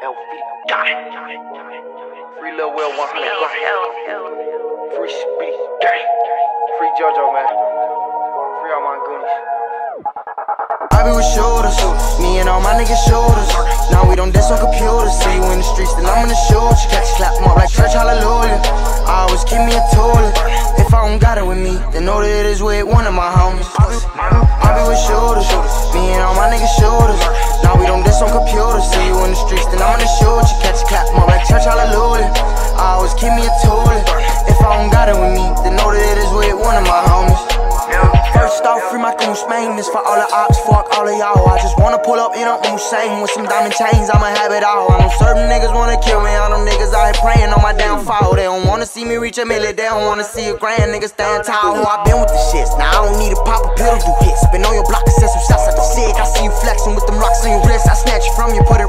LV die. Free Lil Will 100 grand. Free Speed gang. Free JoJo man. Free all my goonies. I be with shooters, me and all my niggas shooters. Now we don't diss on computers. See you in the streets, then I'm in the shoot. You catch clap them up like church, hallelujah. I always keep me a toilet. If I don't got it with me, then know that it is with one of my homies. I be with shooters, me and all my niggas streets, then I'm the shoot. You catch a clap up like church, hallelujah. I always keep me a toilet. If I don't got it with me, then know that it is with one of my homies. First off, free my goose main. This for all the ops, fuck all of y'all. I just wanna pull up in a Hussein with some diamond chains. I'ma have it all. I know certain niggas wanna kill me. I know niggas out here praying on my downfall. They don't wanna see me reach a million. They don't wanna see a grand nigga stand tall. Oh, Who I been with the shits. Now I don't need to pop a pill to do hits. Been on your block and sent some shots at the sick. I see you flexing with them rocks on your wrist. I snatch it from you, put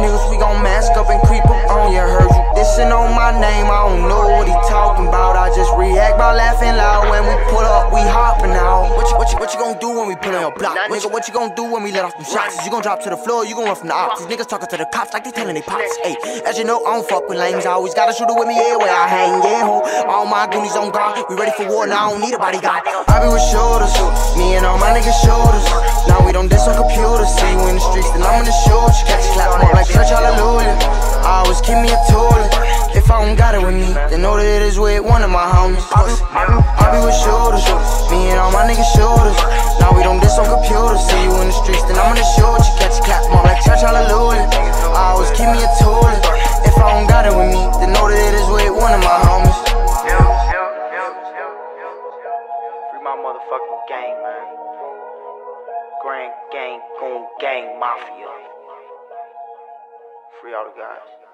niggas, we gon' mask up and creep up on you. Heard you dissing on my name, I don't know what he talking about. I just react by laughing loud when we pull up, we hopping out. What you, what you, what you gon' do when we pull on your block? Nigga, what you gon' do when we let off them shots? Is you gon' drop to the floor, you gon' run from the ops? These niggas talking to the cops like they telling they pops. Hey, as you know, I don't fuck with lames. I always got a shooter with me yeah, where I hang. Yeah, ho. All my goonies on guard. We ready for war, now I don't need a bodyguard. I be with shoulders, me and all is with one of my homies. I be with shooters, me and all my niggas shooters. Now we don't diss on computers. See you in the streets, then I'm in the shoot. You catch a clap up like church, hallelujah. I always keep me a tool. If I don't got it with me, then know that it is with one of my homies. Free my motherfucking gang, man. Grand gang, goon gang, mafia. Free all the guys.